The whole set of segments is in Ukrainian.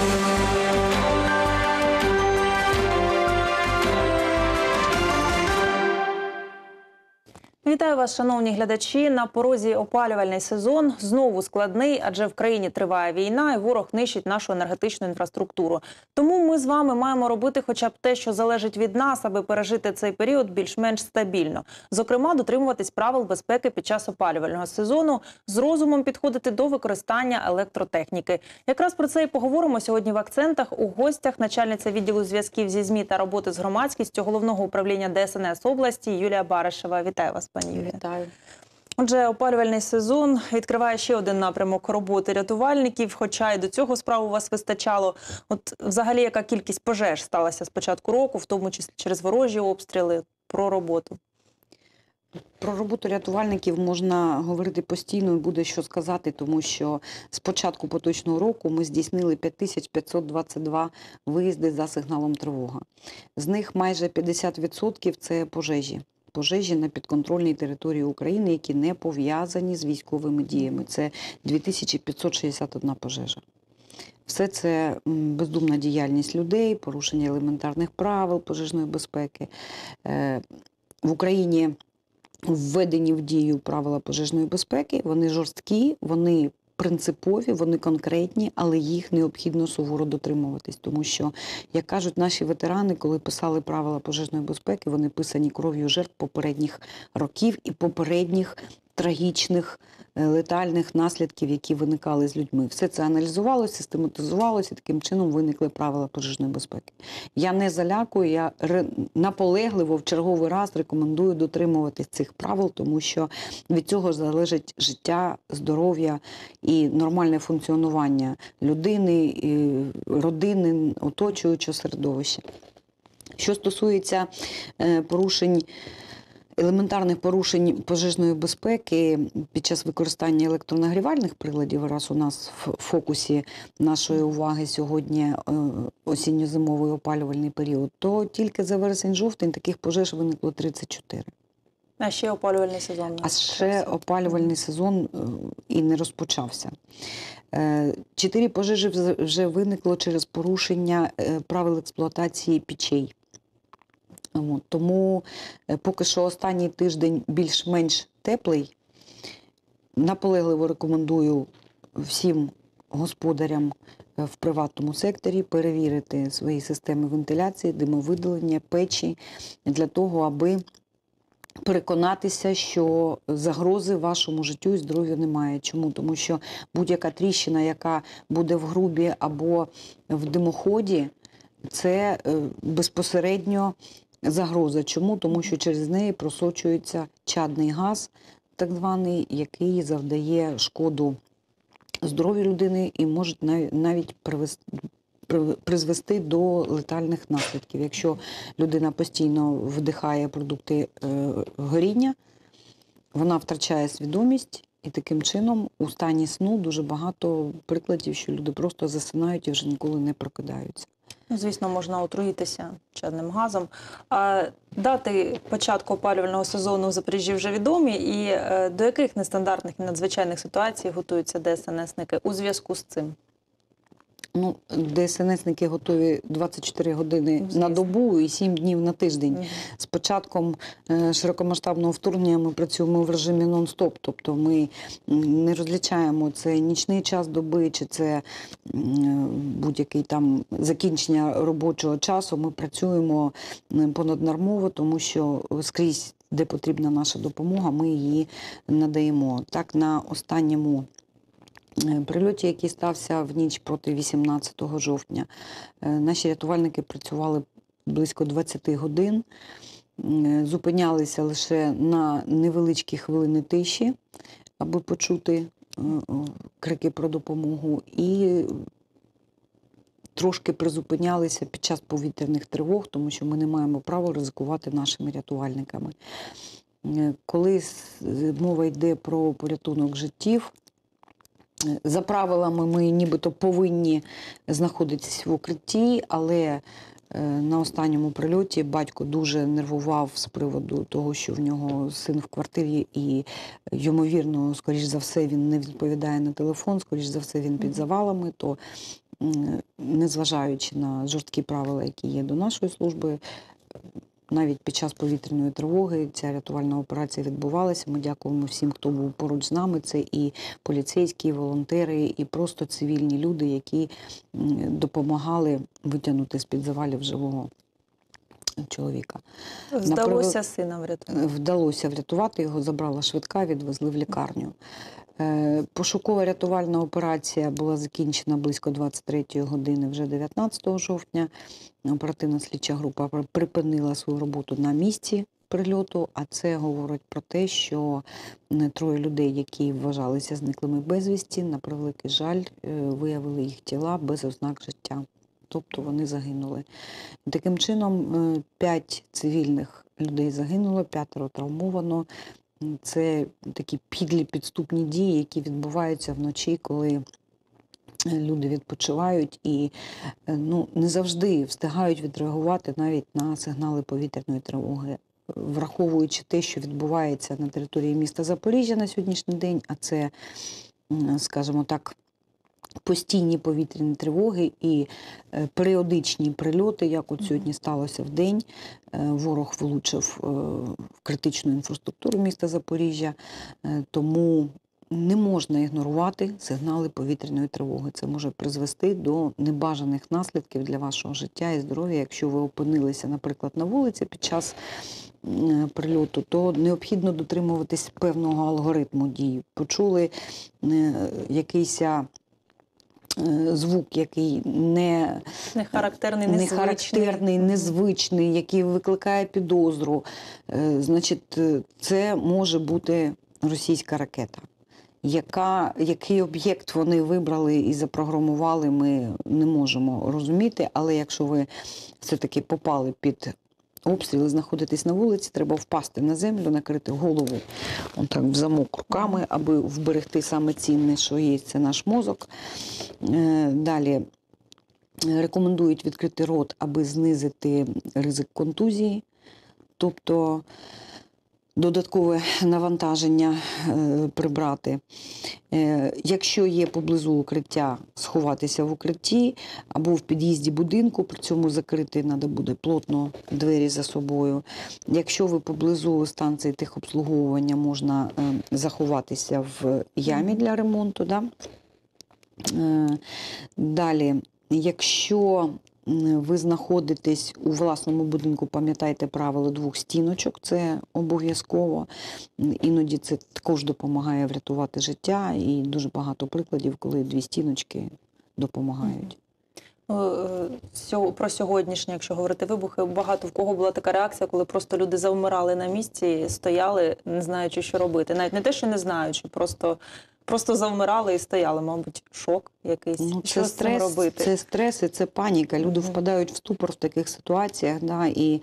Thank you. Вітаю вас, шановні глядачі. На порозі опалювальний сезон знову складний, адже в країні триває війна, і ворог нищить нашу енергетичну інфраструктуру. Тому ми з вами маємо робити, хоча б те, що залежить від нас, аби пережити цей період більш-менш стабільно. Зокрема, дотримуватись правил безпеки під час опалювального сезону, з розумом підходити до використання електротехніки. Якраз про це і поговоримо сьогодні в акцентах. У гостях начальниця відділу зв'язків зі змі та роботи з громадськістю головного управління ДСНС області Юлія Баришева. Вітаю вас, пані Юлія. Вітаю. Отже, опалювальний сезон відкриває ще один напрямок роботи рятувальників. Хоча й до цього справ у вас вистачало. От взагалі, яка кількість пожеж сталася з початку року, в тому числі через ворожі обстріли, про роботу. Про роботу рятувальників можна говорити постійно і буде що сказати, тому що з початку поточного року ми здійснили 5522 виїзди за сигналом тривога. З них майже 50% це пожежі. Пожежі на підконтрольній території України, які не пов'язані з військовими діями. Це 2561 пожежа. Все це бездумна діяльність людей, порушення елементарних правил пожежної безпеки. Е, В Україні введені в дію правила пожежної безпеки. Вони жорсткі, вони принципові, вони конкретні, але їх необхідно суворо дотримуватись, тому що, як кажуть наші ветерани, коли писали правила пожежної безпеки, вони писані кров'ю жертв попередніх років і попередніх трагічних летальних наслідків, які виникали з людьми. Все це аналізувалося, систематизувалося, таким чином виникли правила пожежної безпеки. Я не залякую, я наполегливо в черговий раз рекомендую дотримуватись цих правил, тому що від цього залежить життя, здоров'я і нормальне функціонування людини, родини, оточуючого середовища. Що стосується е, порушень. Елементарних порушень пожежної безпеки під час використання електронагрівальних приладів, раз у нас в фокусі нашої уваги сьогодні е, осінньо-зимовий опалювальний період, то тільки за вересень-жовтень таких пожеж виникло 34. А ще опалювальний сезон. А ще опалювальний сезон е, і не розпочався. Е, Чотири пожежі вже виникло через порушення правил експлуатації печей. Тому е, поки що останній тиждень більш-менш теплий. Наполегливо рекомендую всім господарям е, в приватному секторі перевірити свої системи вентиляції, димовидалення, печі для того, аби переконатися, що загрози вашому життю і здоров'ю немає. Чому? Тому що будь-яка тріщина, яка буде в грубі або в димоході, це е, безпосередньо загроза. Чому? Тому що через неї просочується чадний газ, так званий, який завдає шкоду здоров'ю людини і може навіть привести. Призвести до летальних наслідків. Якщо людина постійно вдихає продукти е, горіння, вона втрачає свідомість, і таким чином у стані сну дуже багато прикладів, що люди просто засинають і вже ніколи не прокидаються. Ну, звісно, можна отруїтися чадним газом. Дати початку опалювального сезону в Запоріжжі вже відомі. І е, до яких нестандартних і надзвичайних ситуацій готуються ДСНСники у зв'язку з цим? Ну, ДСНСники готові 24 години Звісно. на добу і 7 днів на тиждень. Мгм. З початком е, широкомасштабного вторгнення ми працюємо в режимі нон-стоп. Тобто ми не розлічаємо це нічний час доби, чи це будь-який там закінчення робочого часу. Ми працюємо понаднормово, тому що скрізь, де потрібна наша допомога, ми її надаємо. Так, на останньому. Е, Прильоті, який стався в ніч проти 18 жовтня, е, наші рятувальники працювали близько 20 годин, зупинялися лише на невеличкі хвилини тиші, аби почути е, е, крики про допомогу, і трошки призупинялися під час повітряних тривог, тому що ми не маємо права ризикувати нашими рятувальниками. Е, Коли мова йде про порятунок життів, е, за правилами ми нібито повинні знаходитись в укритті, але е, на останньому прильоті батько дуже нервував з приводу того, що в нього син в квартирі, і ймовірно, скоріш за все, він не відповідає на телефон, скоріш за все, він під завалами. То незважаючи на жорсткі правила, які є до нашої служби, навіть під час повітряної тривоги ця рятувальна операція відбувалася. Ми дякуємо всім, хто був поруч з нами. Це і поліцейські, і волонтери, і просто цивільні люди, які допомагали витягнути з-під завалів живого чоловіка. Вдалося сина врятувати. Вдалося врятувати його, забрала швидка, відвезли в лікарню. Е, Пошукова рятувальна операція була закінчена близько 23 години, вже 19 жовтня. Оперативна слідча група припинила свою роботу на місці прильоту, а це говорить про те, що троє людей, які вважалися зниклими безвісті, на превеликий жаль, е, виявили їх тіла без ознак життя. Тобто вони загинули. Таким чином, е, п'ять цивільних людей загинуло, п'ятеро травмовано. Це такі підлі підступні дії, які відбуваються вночі, коли е, люди відпочивають і е, ну, не завжди встигають відреагувати навіть на сигнали повітряної тривоги. Враховуючи те, що відбувається на території міста Запоріжжя на сьогоднішній день, а це, скажімо так, постійні повітряні тривоги і е, періодичні прильоти, як от сьогодні сталося в день. Е, Ворог влучив е, в критичну інфраструктуру міста Запоріжжя, тому не можна ігнорувати сигнали повітряної тривоги. Це може призвести до небажаних наслідків для вашого життя і здоров'я. Якщо ви опинилися, наприклад, на вулиці під час прильоту, то необхідно дотримуватись певного алгоритму дій. Почули якийсь звук, який не Не характерний, не незвичний. характерний, незвичний, який викликає підозру. Е, Значить, е, це може бути російська ракета. Яка, який об'єкт вони вибрали і запрограмували, ми не можемо розуміти. Але якщо ви все-таки попали під обстріл знаходитись на вулиці, треба впасти на землю, накрити голову отак, в замок руками, аби вберегти саме цінне, що є, це наш мозок. Е, Далі рекомендують відкрити рот, аби знизити ризик контузії, тобто додаткове навантаження е, прибрати. Е, Якщо є поблизу укриття, сховатися в укритті або в під'їзді будинку, при цьому закрити треба буде плотно двері за собою. Якщо ви поблизу станції техобслуговування, можна е, заховатися в ямі для ремонту. Да? Далі, якщо ви знаходитесь у власному будинку, пам'ятайте правило двох стіночок, це обов'язково. Іноді це також допомагає врятувати життя, і дуже багато прикладів, коли дві стіночки допомагають. Ну, е, Про сьогоднішнє, якщо говорити вибухи, багато в кого була така реакція, коли просто люди завмирали на місці, стояли, не знаючи, що робити. Навіть не те, що не знаючи, просто, просто завмирали і стояли. Мабуть, шок якийсь. Ну, що це з цим стрес, робити? це стрес і це паніка. Люди впадають в ступор в таких ситуаціях, да, і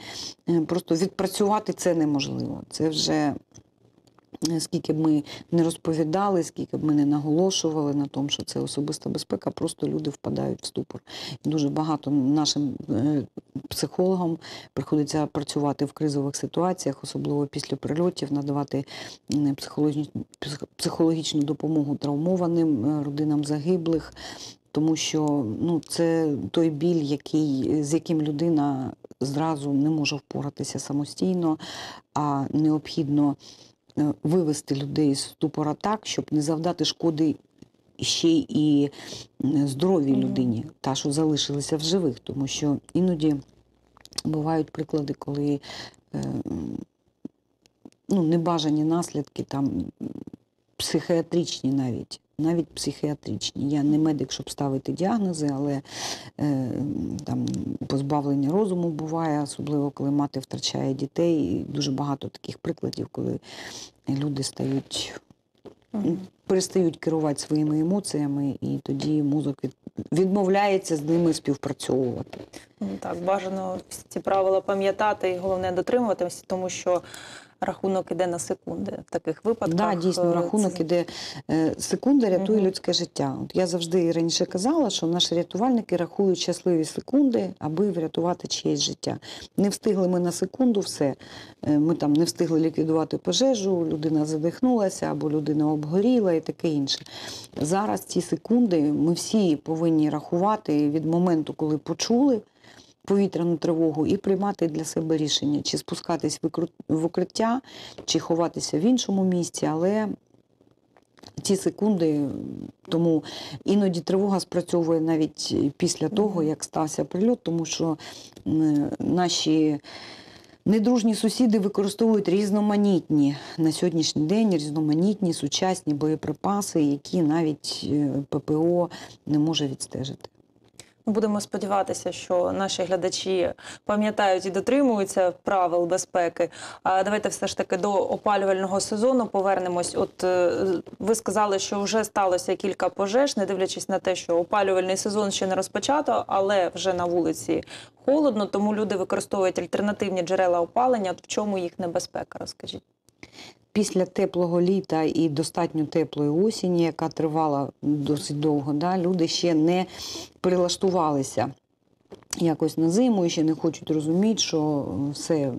е, просто відпрацювати це неможливо. Це вже скільки б ми не розповідали, скільки б ми не наголошували на тому, що це особиста безпека, просто люди впадають в ступор. Дуже багато нашим е, психологам приходиться працювати в кризових ситуаціях, особливо після прильотів, надавати психологічну, допомогу травмованим, е, родинам загиблих. Тому що ну, це той біль, який, з яким людина зразу не може впоратися самостійно, а необхідно вивести людей з ступора так, щоб не завдати шкоди ще і здоровій людині, та, що залишилися в живих. Тому що іноді бувають приклади, коли е, ну, небажані наслідки, там психіатричні навіть. Навіть психіатричні. Я не медик, щоб ставити діагнози, але е, там позбавлення розуму буває, особливо коли мати втрачає дітей. І дуже багато таких прикладів, коли люди стають, перестають керувати своїми емоціями, і тоді мозок відмовляється з ними співпрацьовувати. Ну, Так, бажано ці правила пам'ятати і головне дотримуватися, тому що рахунок іде на секунди в таких випадках. Да, дійсно, е, рахунок це- іде е, секунда рятує Мгм. людське життя. От я завжди і раніше казала, що наші рятувальники рахують щасливі секунди, аби врятувати чиєсь життя. Не встигли ми на секунду, все. Е, Ми там не встигли ліквідувати пожежу, людина задихнулася або людина обгоріла і таке інше. Зараз ці секунди ми всі повинні рахувати від моменту, коли почули. Повітряну тривогу і приймати для себе рішення, чи спускатись в укриття, чи ховатися в іншому місці, але ці секунди, тому іноді тривога спрацьовує навіть після того, як стався прильот, тому що наші недружні сусіди використовують різноманітні на сьогоднішній день різноманітні сучасні боєприпаси, які навіть е, ППО не може відстежити. Будемо сподіватися, що наші глядачі пам'ятають і дотримуються правил безпеки. А давайте все ж таки до опалювального сезону повернемось. От е, ви сказали, що вже сталося кілька пожеж, не дивлячись на те, що опалювальний сезон ще не розпочато, але вже на вулиці холодно, тому люди використовують альтернативні джерела опалення. От в чому їх небезпека? Розкажіть. Після теплого літа і достатньо теплої осені, яка тривала досить довго, да, люди ще не прилаштувалися якось на зиму і ще не хочуть розуміти, що все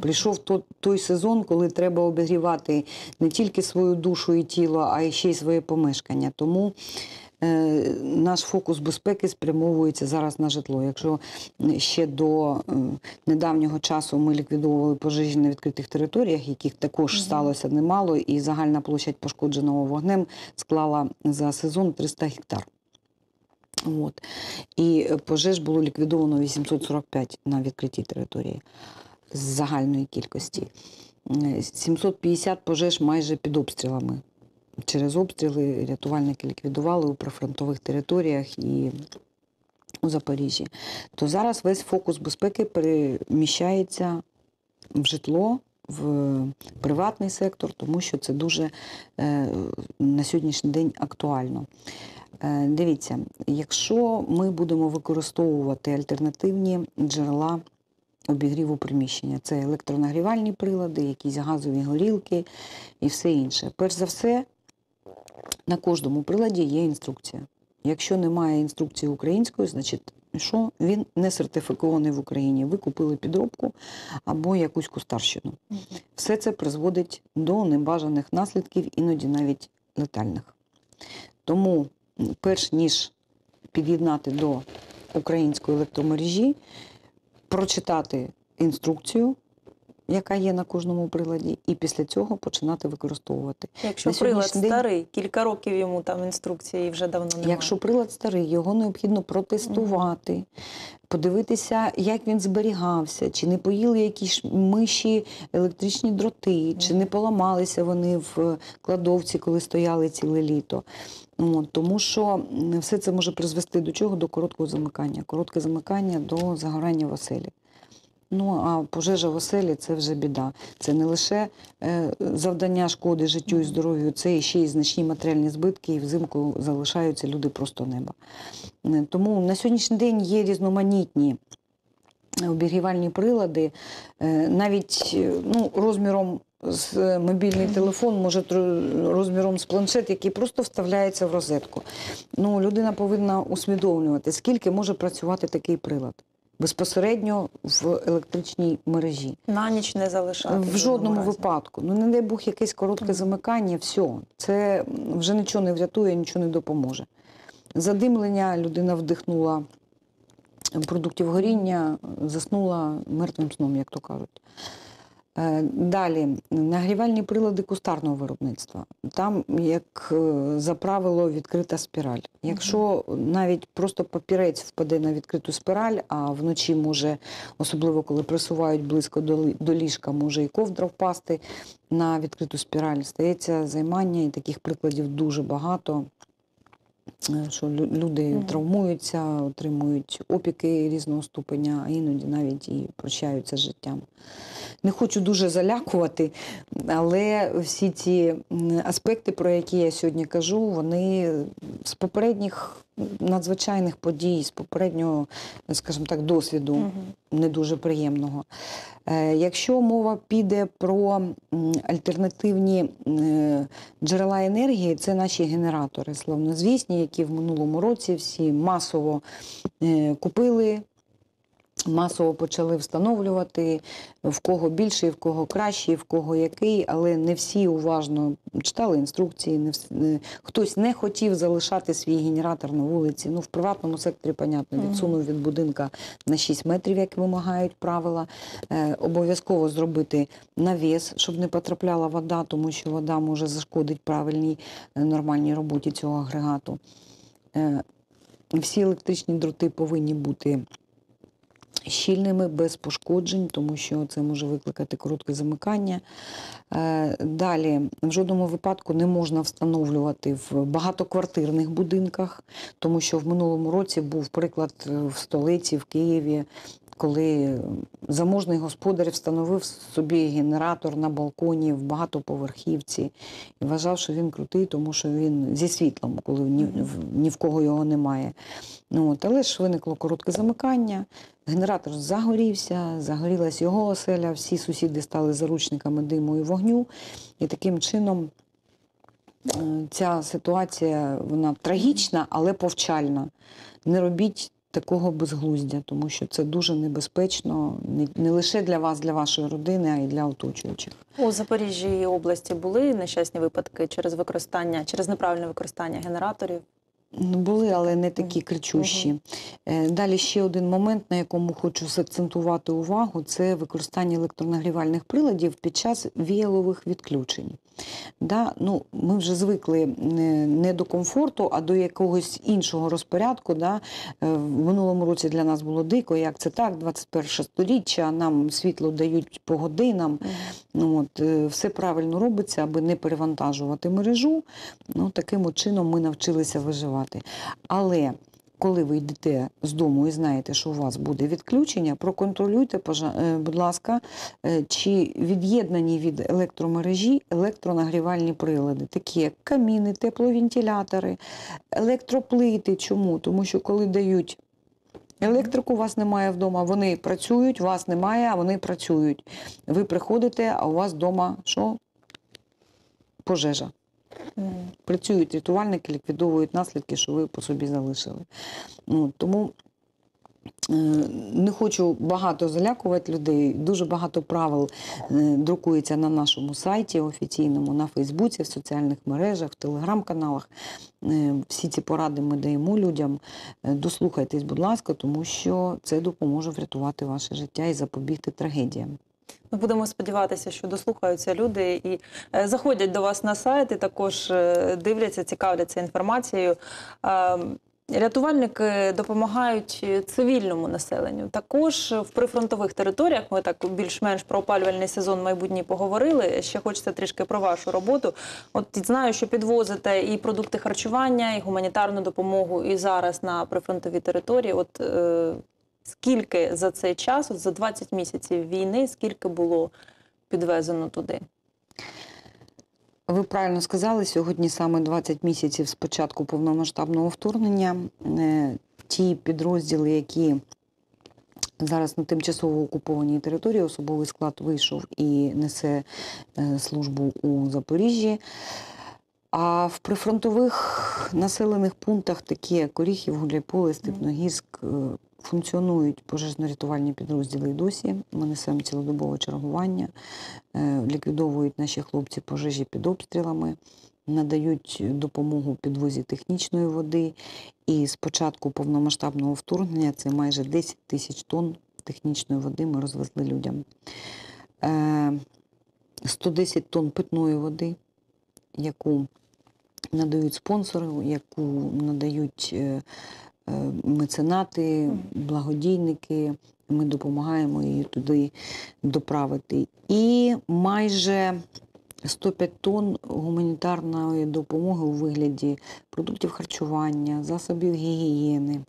прийшов той сезон, коли треба обігрівати не тільки свою душу і тіло, а й ще й своє помешкання. Тому наш фокус безпеки спрямовується зараз на житло. Якщо ще до е, недавнього часу ми ліквідовували пожежі на відкритих територіях, яких також сталося немало, і загальна площадь пошкодженого вогнем склала за сезон 300 гектар. От. І е, пожеж було ліквідовано 845 на відкритій території з загальної кількості. Е, 750 пожеж майже під обстрілами. Через обстріли рятувальники ліквідували у прифронтових територіях і у Запоріжжі. То зараз весь фокус безпеки переміщається в житло, в приватний сектор, тому що це дуже е, на сьогоднішній день актуально. Е, Дивіться, якщо ми будемо використовувати альтернативні джерела обігріву приміщення, це електронагрівальні прилади, якісь газові горілки і все інше. Перш за все, на кожному приладі є інструкція. Якщо немає інструкції української, значить що він не сертифікований в Україні. Ви купили підробку або якусь кустарщину. Все це призводить до небажаних наслідків, іноді навіть летальних. Тому, перш ніж під'єднати до української електромережі, прочитати інструкцію, яка є на кожному приладі, і після цього починати використовувати. Якщо На прилад день- старий, кілька років йому там інструкції вже давно немає. Якщо прилад старий, його необхідно протестувати, подивитися, як він зберігався, чи не поїли якісь миші електричні дроти, чи не поламалися вони в кладовці, коли стояли ціле літо. От, тому що все це може призвести до чого? До короткого замикання. Коротке замикання до загорання в оселі. Ну а пожежа в оселі це вже біда. Це не лише е, завдання шкоди життю і здоров'ю, це ще й значні матеріальні збитки, і взимку залишаються люди просто неба. Е, Тому на сьогоднішній день є різноманітні обігрівальні прилади, е, навіть е, ну, розміром з е, мобільний телефон, може розміром з планшет, який просто вставляється в розетку. Ну, людина повинна усвідомлювати, скільки може працювати такий прилад безпосередньо в електричній мережі. на ніч не залишати. В жодному разі. випадку. Ну, не дай Бог, якесь коротке замикання, все. Це вже нічого не врятує, нічого не допоможе. Задимлення людина вдихнула продуктів горіння, заснула мертвим сном, як то кажуть. Е, Далі нагрівальні прилади кустарного виробництва. Там, як е, за правило, відкрита спіраль. Якщо навіть просто папірець впаде на відкриту спіраль, а вночі може, особливо коли присувають близько до, до ліжка, може і ковдра впасти на відкриту спіраль, стається займання, і таких прикладів дуже багато. Е, що лю- люди травмуються, отримують опіки різного ступеня, а іноді навіть і прощаються з життям. Не хочу дуже залякувати, але всі ці аспекти, про які я сьогодні кажу, вони з попередніх надзвичайних подій, з попереднього, скажімо так, досвіду Мгм. не дуже приємного. Е, Якщо мова піде про альтернативні е, джерела енергії, це наші генератори славнозвісні, які в минулому році всі масово е, купили. Масово почали встановлювати, в кого більший, в кого кращий, в кого який, але не всі уважно читали інструкції. Не вс- не- хтось не хотів залишати свій генератор на вулиці. Ну, в приватному секторі, понятно, відсунув від будинка на 6 метрів, як вимагають правила. Е, обов'язково зробити навіс, щоб не потрапляла вода, тому що вода може зашкодити правильній е, нормальній роботі цього агрегату. Е, всі електричні дроти повинні бути щільними, без пошкоджень, тому що це може викликати коротке замикання. Е, Далі, в жодному випадку не можна встановлювати в багатоквартирних будинках, тому що в минулому році був приклад е, в столиці, в Києві, коли заможний господар встановив собі генератор на балконі в багатоповерхівці і вважав, що він крутий, тому що він зі світлом, коли ні, в- ні в кого його немає. Ну, от, але ж виникло коротке замикання, генератор загорівся, загорілась його оселя, всі сусіди стали заручниками диму і вогню. І таким чином е, ця ситуація вона трагічна, але повчальна. Не робіть такого безглуздя, тому що це дуже небезпечно не, не лише для вас, для вашої родини, а й для оточуючих. У Запоріжжі і області були нещасні випадки через використання, через неправильне використання генераторів. Ну, Були, але не такі кричущі. Е, Далі ще один момент, на якому хочу закцентувати увагу, це використання електронагрівальних приладів під час віялових відключень. Да? Ну, ми вже звикли не, до комфорту, а до якогось іншого розпорядку. Да? Е, В минулому році для нас було дико, як це так, 21 сторіччя, нам світло дають по годинам. Ну, от, е, все правильно робиться, аби не перевантажувати мережу. Ну, таким от чином ми навчилися виживати. Але коли ви йдете з дому і знаєте, що у вас буде відключення, проконтролюйте, е, будь ласка, е, чи від'єднані від електромережі електронагрівальні прилади, такі як каміни, тепловентилятори, електроплити. Чому? Тому що коли дають Електрику у вас немає вдома, вони працюють, вас немає, а вони працюють. Ви приходите, а у вас вдома що? Пожежа. Мгм. Працюють рятувальники, ліквідовують наслідки, що ви по собі залишили. Ну, тому е, не хочу багато залякувати людей. Дуже багато правил е, друкується на нашому сайті офіційному, на Фейсбуці, в соціальних мережах, в телеграм-каналах. Е, Всі ці поради ми даємо людям. Дослухайтесь, будь ласка, тому що це допоможе врятувати ваше життя і запобігти трагедіям. Будемо сподіватися, що дослухаються люди і е, заходять до вас на сайт, і також е, дивляться, цікавляться інформацією. Е, Рятувальники допомагають цивільному населенню. Також в прифронтових територіях ми так більш-менш про опалювальний сезон майбутній поговорили. Ще хочеться трішки про вашу роботу. От знаю, що підвозите і продукти харчування, і гуманітарну допомогу, і зараз на прифронтові території. От е, скільки за цей час, от за 20 місяців війни, скільки було підвезено туди? Ви правильно сказали, сьогодні саме 20 місяців з початку повномасштабного вторгнення. Е, Ті підрозділи, які зараз на тимчасово окупованій території, особовий склад вийшов і несе е, службу у Запоріжжі. А в прифронтових населених пунктах, такі як Оріхів, Гуляйполе, Степногірськ, е, функціонують пожежно-рятувальні підрозділи і досі. Ми несемо цілодобове чергування, е, ліквідовують наші хлопці пожежі під обстрілами, надають допомогу підвозі технічної води. І з початку повномасштабного вторгнення це майже 10 тисяч тонн технічної води ми розвезли людям. Е, 110 тонн питної води, яку надають спонсори, яку надають е, е, меценати, благодійники. Ми допомагаємо її туди доправити. І майже 105 тонн гуманітарної допомоги у вигляді продуктів харчування, засобів гігієни,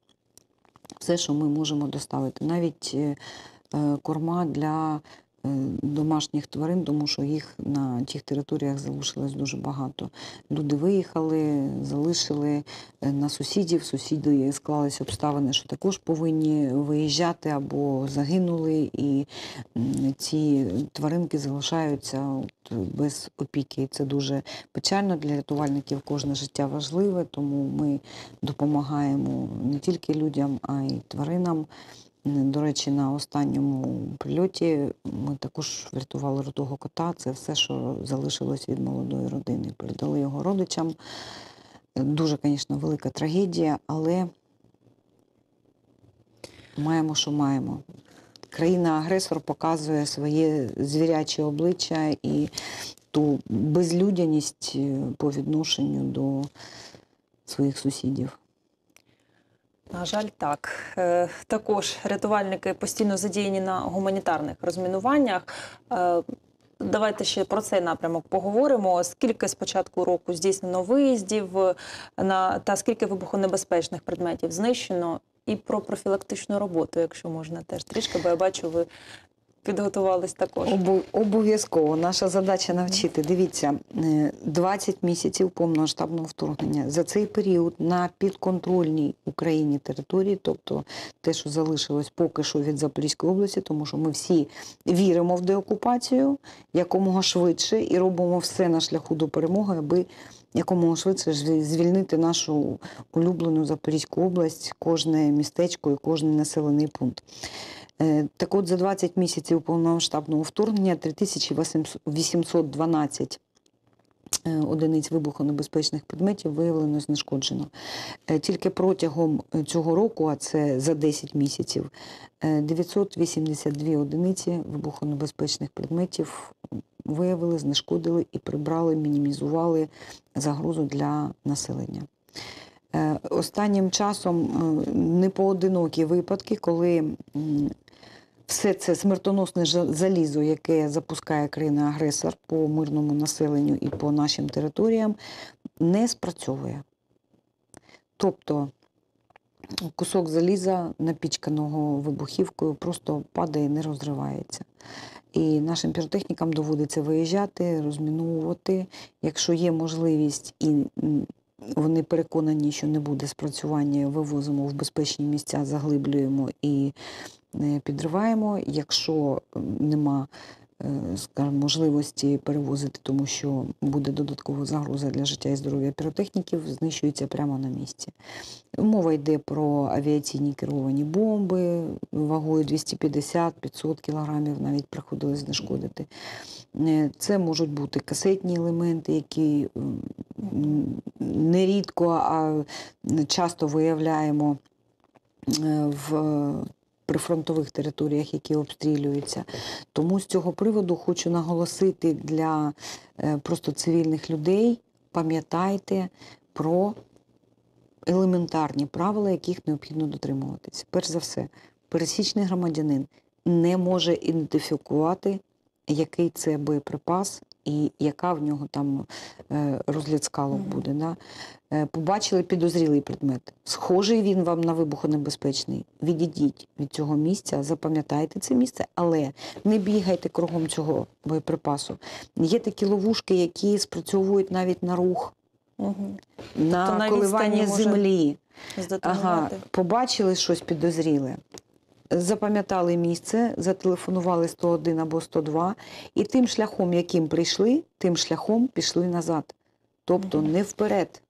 все, що ми можемо доставити, навіть е, е, корма для е, домашніх тварин, тому що їх на тих територіях залишилось дуже багато. Люди виїхали, залишили е, на сусідів. Сусіди склалися обставини, що також повинні виїжджати або загинули, і ці тваринки залишаються от без опіки. І це дуже печально для рятувальників. Кожне життя важливе, тому ми допомагаємо не тільки людям, а й тваринам. До речі, на останньому прильоті ми також врятували рудого кота. Це все, що залишилось від молодої родини. Передали його родичам. Дуже, звісно, велика трагедія, але маємо, що маємо. Країна-агресор показує своє звіряче обличчя і ту безлюдяність е, по відношенню до своїх сусідів. На жаль, так. Е, Також рятувальники постійно задіяні на гуманітарних розмінуваннях. Е, Давайте ще про цей напрямок поговоримо. Скільки з початку року здійснено виїздів е, на та скільки вибухонебезпечних предметів знищено, і про профілактичну роботу, якщо можна теж трішки, бо я бачу, ви підготувались також. Обов'язково наша задача навчити. Дивіться, е, 20 місяців повномасштабного вторгнення. За цей період на підконтрольній Україні території, тобто те, що залишилось поки що від Запорізької області, тому що ми всі віримо в деокупацію якомога швидше і робимо все на шляху до перемоги, аби якомога швидше зві- звільнити нашу улюблену Запорізьку область, кожне містечко і кожен населений пункт. Е, Так от за 20 місяців повномасштабного вторгнення 3812 е, одиниць вибухонебезпечних предметів виявлено знешкоджено. Е, Тільки протягом цього року, а це за 10 місяців, е, 982 одиниці вибухонебезпечних предметів виявили, знешкодили і прибрали, мінімізували загрозу для населення. Останнім часом непоодинокі випадки, коли все це смертоносне залізо, яке запускає країна-агресор по мирному населенню і по нашим територіям, не спрацьовує. Тобто кусок заліза, напічканого вибухівкою, просто падає, не розривається. І нашим піротехнікам доводиться виїжджати, розміновувати. Якщо є можливість і вони переконані, що не буде спрацювання, вивозимо в безпечні місця, заглиблюємо і підриваємо. Якщо нема е, скажімо, можливості перевозити, тому що буде додаткова загроза для життя і здоров'я піротехніків, знищується прямо на місці. Мова йде про авіаційні керовані бомби вагою 250-500 кілограмів, навіть приходилось знешкодити. Е, Це можуть бути касетні елементи, які нерідко, а часто виявляємо е, в прифронтових територіях, які обстрілюються. Тому з цього приводу хочу наголосити для е, просто цивільних людей, пам'ятайте про елементарні правила, яких необхідно дотримуватися. Перш за все, пересічний громадянин не може ідентифікувати, який це боєприпас і яка в нього там е, розгляд скалок буде. Да? Е, Побачили підозрілий предмет. Схожий він вам на вибухонебезпечний. Відійдіть від цього місця, запам'ятайте це місце, але не бігайте кругом цього боєприпасу. Є такі ловушки, які спрацьовують навіть на рух, Угу. на, на коливання землі. Ага, побачили щось підозріле. Запам'ятали місце, зателефонували 101 або 102, і тим шляхом, яким прийшли, тим шляхом пішли назад. Тобто не вперед,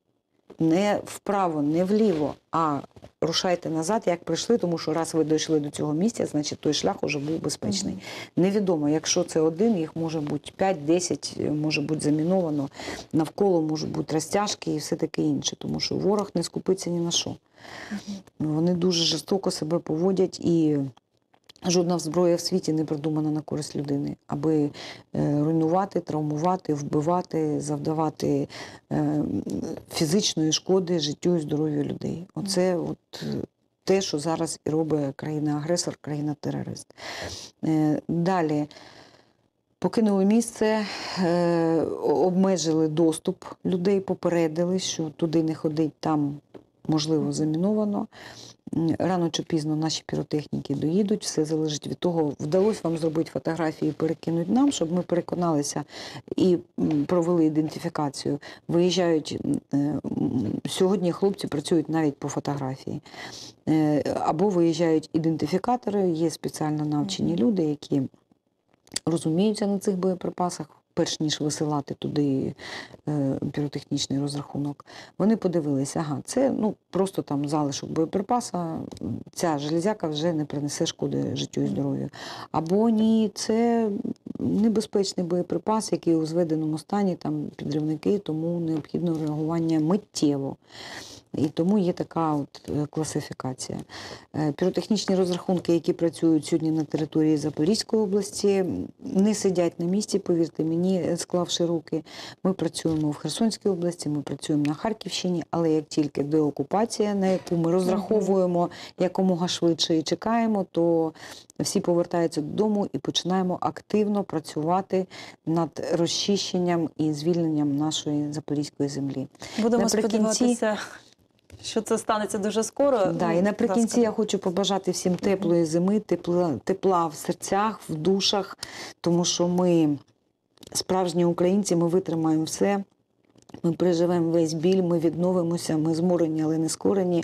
не вправо, не вліво, а рушайте назад, як прийшли, тому що раз ви дійшли до цього місця, значить той шлях уже був безпечний. Мгм. Невідомо, якщо це один, їх може бути 5-10, може бути заміновано, навколо можуть бути розтяжки і все таке інше, тому що ворог не скупиться ні на що. Вони дуже жорстоко себе поводять і. Жодна зброя в світі не придумана на користь людини, аби е, руйнувати, травмувати, вбивати, завдавати е, фізичної шкоди життю і здоров'ю людей. Оце от е, те, що зараз і робить країна-агресор, країна-терорист. Далі Покинули місце, обмежили доступ людей, попередили, що туди не ходить, там можливо заміновано. Рано чи пізно наші піротехніки доїдуть, все залежить від того, вдалося вам зробити фотографії і перекинути нам, щоб ми переконалися і провели ідентифікацію. Виїжджають е, сьогодні. Хлопці працюють навіть по фотографії. Е, Або виїжджають ідентифікатори, є спеціально навчені люди, які розуміються на цих боєприпасах, перш ніж висилати туди е, піротехнічний розрахунок. Вони подивилися, ага, це ну, просто там залишок боєприпаса, ця железяка вже не принесе шкоди життю і здоров'ю. Або ні, це небезпечний боєприпас, який у зведеному стані, там підривники, тому необхідно реагування миттєво. І тому є така от е, класифікація. Е, Піротехнічні розрахунки, які працюють сьогодні на території Запорізької області, не сидять на місці, повірте мені, е, склавши руки. Ми працюємо в Херсонській області, ми працюємо на Харківщині, але як тільки деокупація, на яку ми розраховуємо якомога швидше і чекаємо, то всі повертаються додому і починаємо активно працювати над розчищенням і звільненням нашої запорізької землі. Будемо Наприкінці- сподіватися, що це станеться дуже скоро. Да, Ну, і наприкінці ласка. я хочу побажати всім теплої зими, тепла, тепла в серцях, в душах, тому що ми справжні українці, ми витримаємо все. Ми переживемо весь біль, ми відновимося, ми зморені, але не скорені.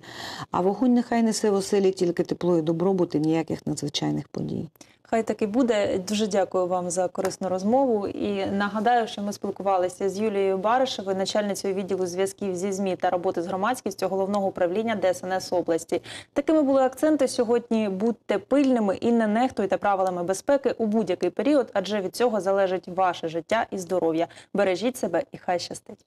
А вогонь нехай несе в оселі тільки тепло і добробут, і ніяких надзвичайних подій. Хай так і буде. Дуже дякую вам за корисну розмову. І нагадаю, що ми спілкувалися з Юлією Баришевою, начальницею відділу зв'язків зі ЗМІ та роботи з громадськістю головного управління ДСНС області. Такими були акценти сьогодні. Будьте пильними і не нехтуйте правилами безпеки у будь-який період, адже від цього залежить ваше життя і здоров'я. Бережіть себе і хай щастить.